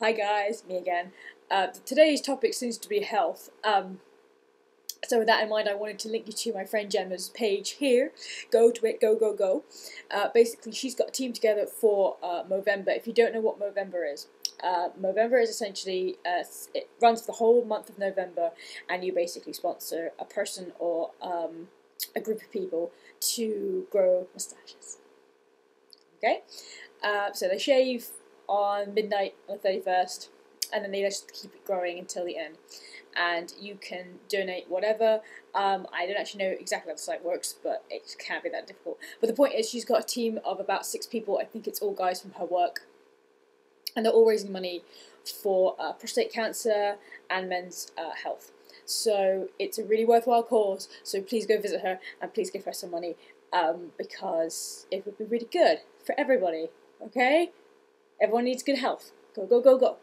Hi guys, me again. Uh, today's topic seems to be health. Um, so with that in mind, I wanted to link you to my friend Gemma's page here. Go to it, go, go, go. Uh, basically, she's got a team together for uh, Movember. If you don't know what Movember is, uh, Movember is essentially, uh, it runs for the whole month of November, and you basically sponsor a person or um, a group of people to grow mustaches. Okay? Uh, so they shave on midnight on the 31st, and then they just keep it growing until the end. And you can donate whatever. Um, I don't actually know exactly how the site works, but it can't be that difficult. But the point is, she's got a team of about six people. I think it's all guys from her work. And they're all raising money for uh, prostate cancer and men's uh, health. So it's a really worthwhile cause. So please go visit her and please give her some money um, because it would be really good for everybody. Okay? Everyone needs good health. Go, go, go, go.